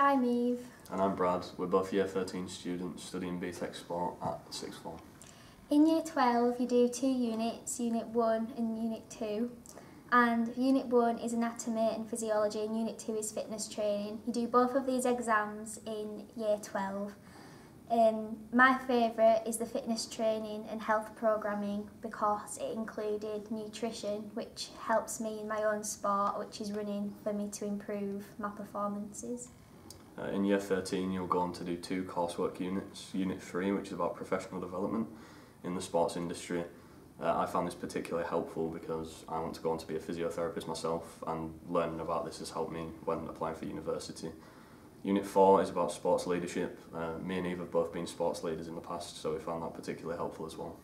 I'm Eve. And I'm Brad. We're both Year 13 students studying BTEC Sport at Sixth Form. In Year 12 you do two units, Unit 1 and Unit 2. And Unit 1 is Anatomy and Physiology and Unit 2 is Fitness Training. You do both of these exams in Year 12. Um, my favourite is the fitness training and health programming because it included nutrition which helps me in my own sport which is running for me to improve my performances. Uh, in year 13 you'll go on to do two coursework units, unit 3 which is about professional development in the sports industry. Uh, I found this particularly helpful because I want to go on to be a physiotherapist myself and learning about this has helped me when applying for university. Unit 4 is about sports leadership. Uh, me and Eve have both been sports leaders in the past so we found that particularly helpful as well.